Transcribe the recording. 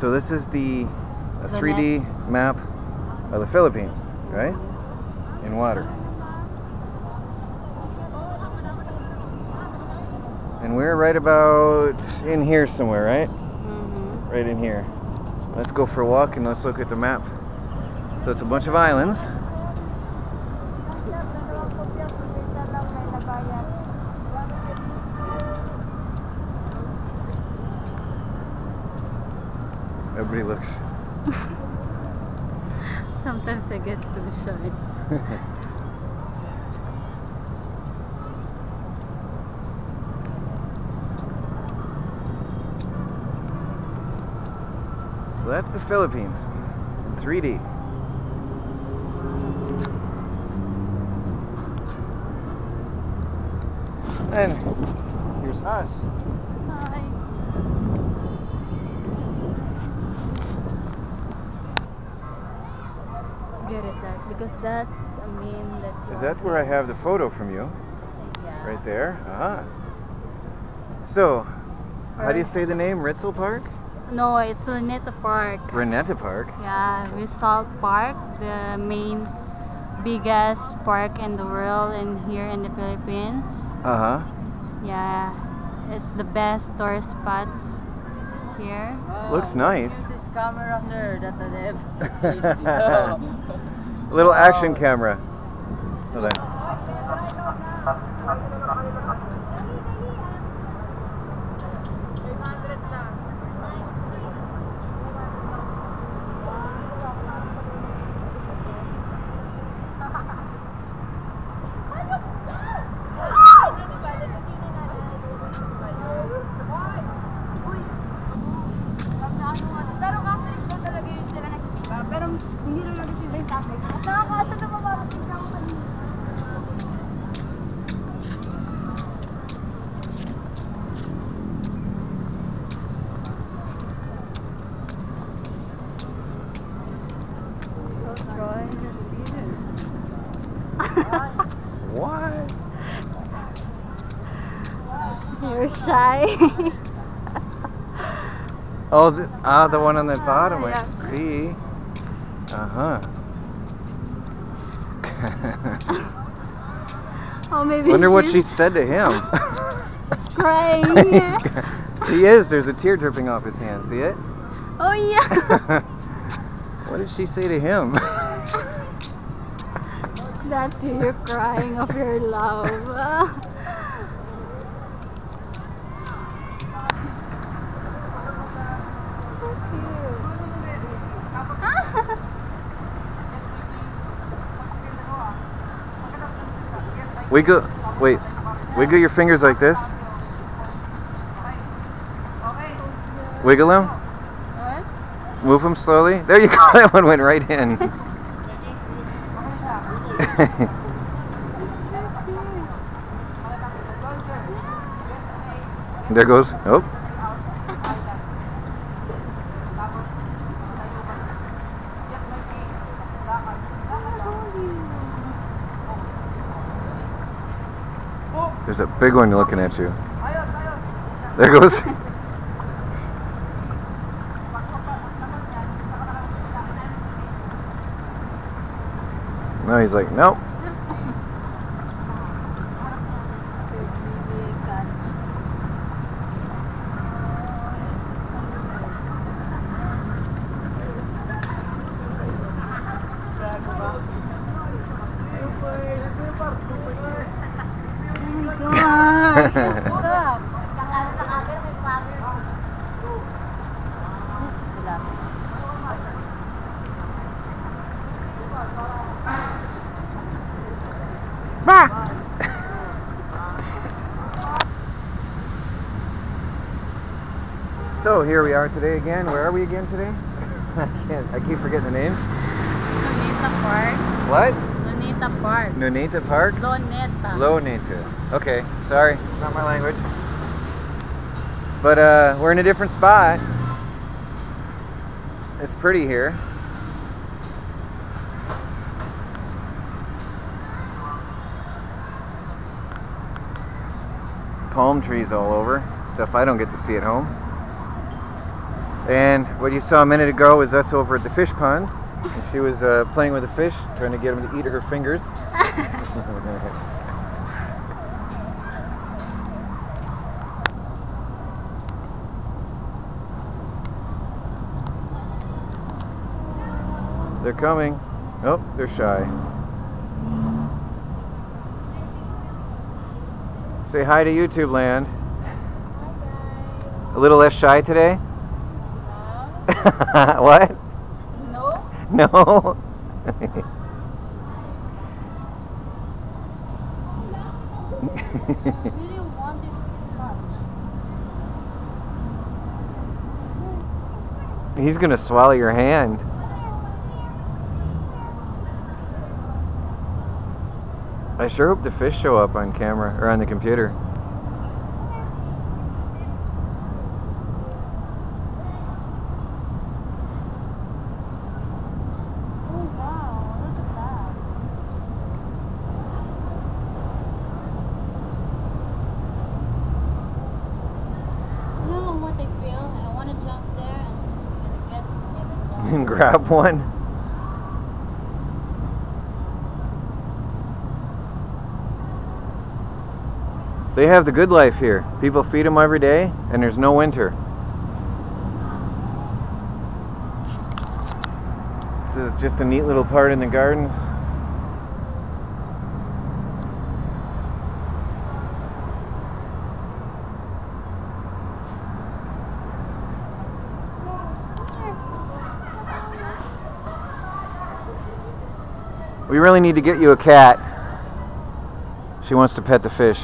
So this is the The 3D map of the Philippines, right? In water. And we're right about in here somewhere, right? Mm -hmm. Right in here. Let's go for a walk and let's look at the map. So it's a bunch of islands. Everybody looks. Sometimes I get too shy. So that's the Philippines. in 3D. And here's us. Get it that because that's I mean that. Is that where I have the photo from you? Yeah. Right there? Uh-huh. So, how do you say the name? Ritzel Park? No, it's Luneta Park. Renetta Park? Yeah, Rizal Park, the main biggest park in the world and here in the Philippines. Uh-huh. Yeah, it's the best tourist spots here. Looks nice. This camera, sir, that I have. Little action camera. So then. Pero Catholic daw talaga yun sila nagsipa. Pero hindi naman natin sila yung Catholic. At nakakasa na mamarating ako kanina. What? You're shy. Oh, the, ah, the one on the bottom, I Yeah. See. Uh-huh. oh, maybe Wonder what she said to him. crying. he is. There's a tear dripping off his hand. See it? oh yeah. what did she say to him? that you're crying of your love. Wiggle. Wait. Wiggle your fingers like this. Wiggle them. Move them slowly. There you go. That one went right in. there goes. Oh. There's a big one looking at you. There goes. No, he's like, nope. Oh my god. So here we are today again. Where are we again today? I can't. I keep forgetting the name. Luneta Park. What? Luneta Park. Nunita Park. Luneta. Lonita. Okay. Sorry, it's not my language. But uh, we're in a different spot. It's pretty here. Palm trees all over. Stuff I don't get to see at home. And what you saw a minute ago was us over at the fish ponds. She was uh, playing with the fish, trying to get him to eat her fingers. they're coming. Oh, they're shy. Say hi to YouTube land. A little less shy today? what? No? He's gonna swallow your hand. I sure hope the fish show up on camera or on the computer. Oh wow, look at that. You know what I feel? I want to jump there and, and get get and grab one. They have the good life here. People feed them every day, and there's no winter. This is just a neat little part in the gardens. We really need to get you a cat. She wants to pet the fish.